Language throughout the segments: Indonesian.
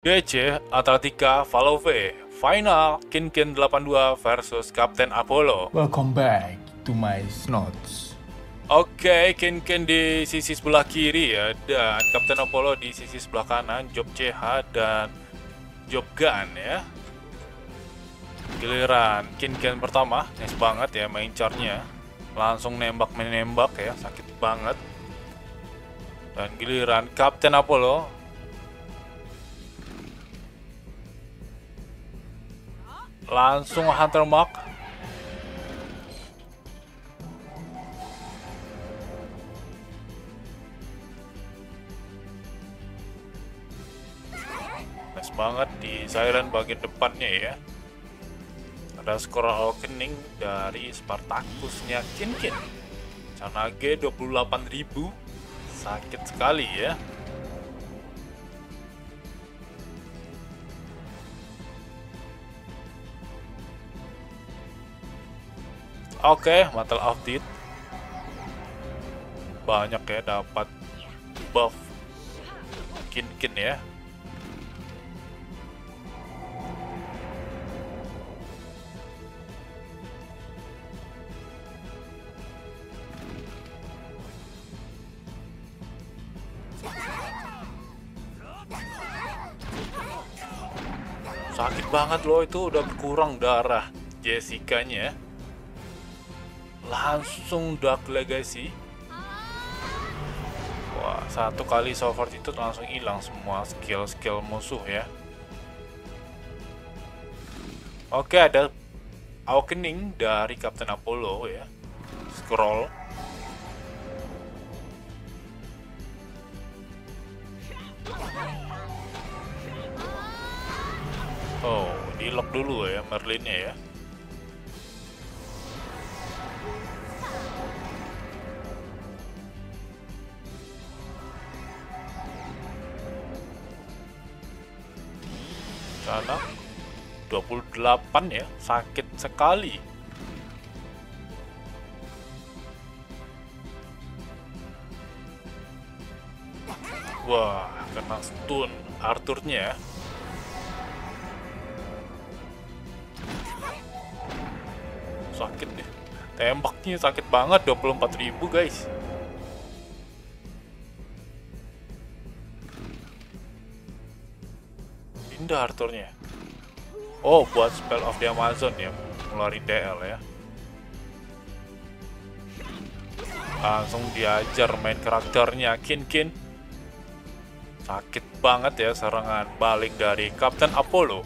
DC Atletica Valove Final Kinkin 82 versus Kapten Apollo. Welcome back to my snots. Oke, Kinkin di sisi sebelah kiri ya Dan Kapten Apollo di sisi sebelah kanan Job CH dan Job Gun ya. Giliran Kinkin pertama Nice banget ya main charnya Langsung nembak-menembak ya Sakit banget. Dan giliran Kapten Apollo Langsung Hunter Mark. Nice banget di silent bagian depannya ya. Ada scroll awakening dari Spartacusnya Kinkin. Canage 28.000 sakit sekali ya. Oke, Mantle of Death. Banyak ya dapat buff kin-kin ya. Sakit banget loh itu udah berkurang darah Jessica-nya langsung Dark Legacy. Wah satu kali Sovert itu langsung hilang semua skill-skill musuh ya. Oke ada Awakening dari Captain Apollo ya. Scroll. Oh, di lock dulu ya Merlinnya ya. Sana. 28 ya sakit sekali. Wah kena stun Arthurnya ya. Sakit deh. Tembaknya sakit banget 24.000 guys pindah Arthurnya oh buat spell of the Amazon ya. Ngeluarin DL ya. Langsung diajar main karakternya Kin Kin. Sakit banget ya serangan balik dari Captain Apollo.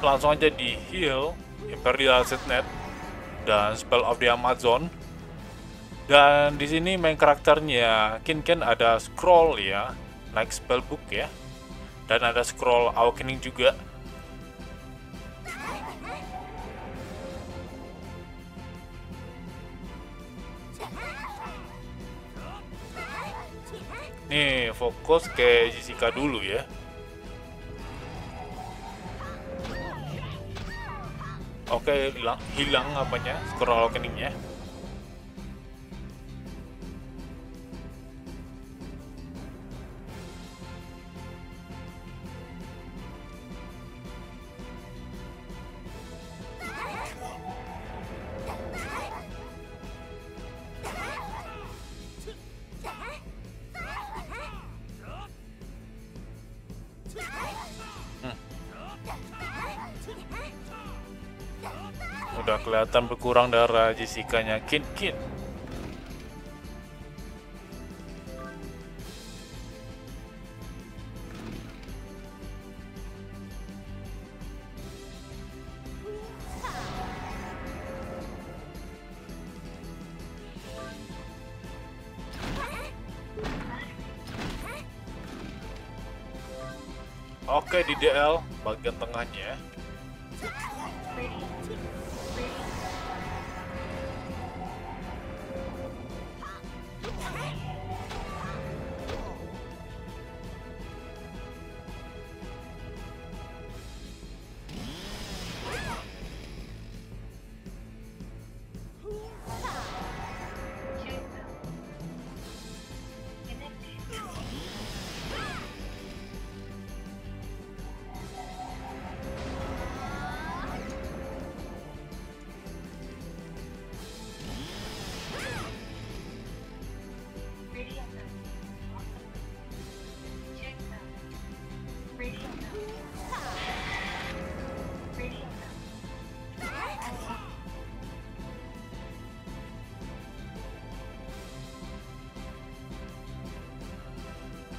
Langsung aja di heal Imperial Net dan Spell of the Amazon dan di sini main karakternya Kin Ken ada scroll ya, like spellbook ya. Dan ada scroll awakening juga. Nih, fokus ke Jessica dulu ya. Oke, hilang, hilang apanya, scroll awakeningnya. Udah kelihatan berkurang darah Jessica-nya Kin Kin. Oke di DL bagian tengahnya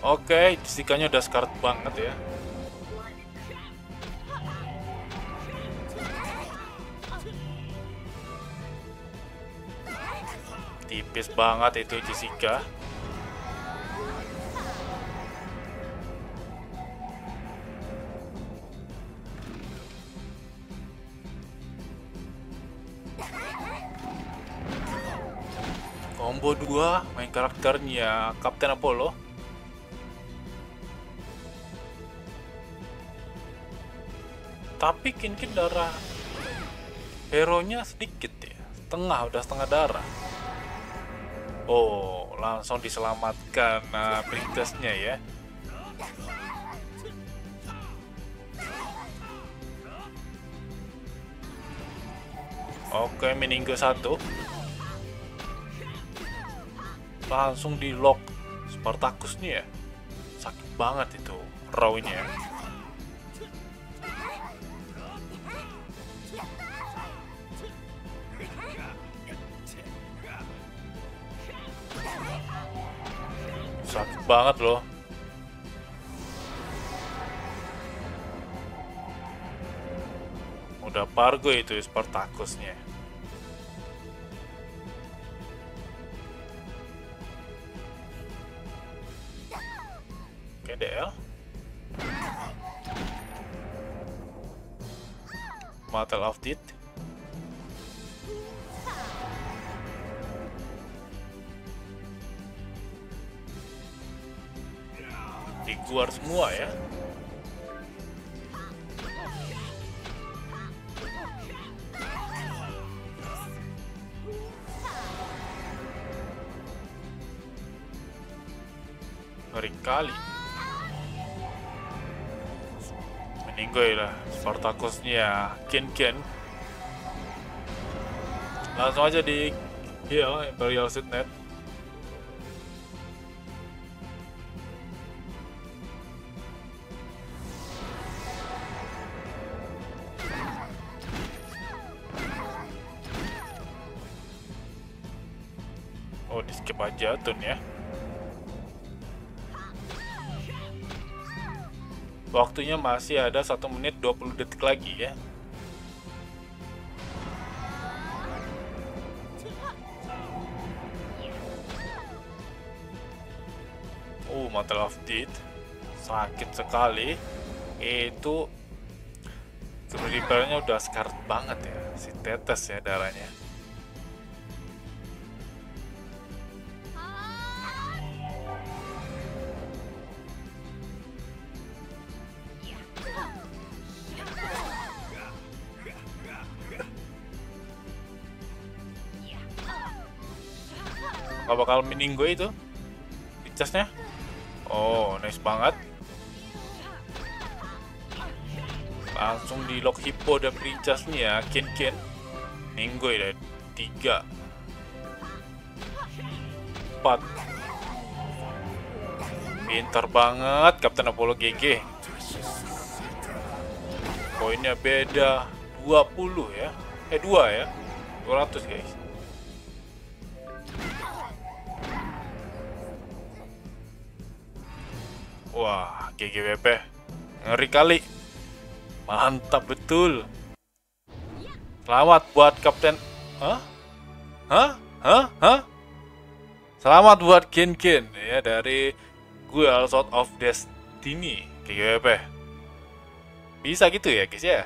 Oke, Jessica-nya udah scared banget ya. Tipis banget itu Jessica. Combo 2 main karakternya Kapten Apollo. Tapi Kinkin darah hero-nya sedikit ya. Setengah, udah setengah darah. Oh, langsung diselamatkan nah, princess-nya ya. Oke, meninggal satu. Langsung di lock Spartacus nih ya. Sakit banget itu raw-nya. ya. Banget loh. Udah pargo itu Spartacusnya. Oke DL. Battle of Death. Di keluar semua ya. Ngeri kali. Meninggoy lah Spartacusnya Ken Ken. Langsung aja di heal Imperial Sidnet. Skip aja Tun ya. Waktunya masih ada 1 menit 20 detik lagi ya. Oh, Mantle of Death. Sakit sekali. Itu Reaper-nya udah scared banget ya. Si tetes ya darahnya. Gak bakal meninggo itu. Picasnya Oh nice banget. Langsung di lock hippo dan princessnya Ken Ken. Minggu ya Tiga. Empat. Pintar banget Kapten Apollo GG Poinnya beda. 20 ya. Eh 2 ya. 200 guys Wah, GGWP. Ngeri kali. Mantap betul. Selamat buat Kapten... Hah? Hah? Hah? Hah? Selamat buat Kin Kin ya dari Guild Sword of Destiny GGWP. Bisa gitu ya guys ya?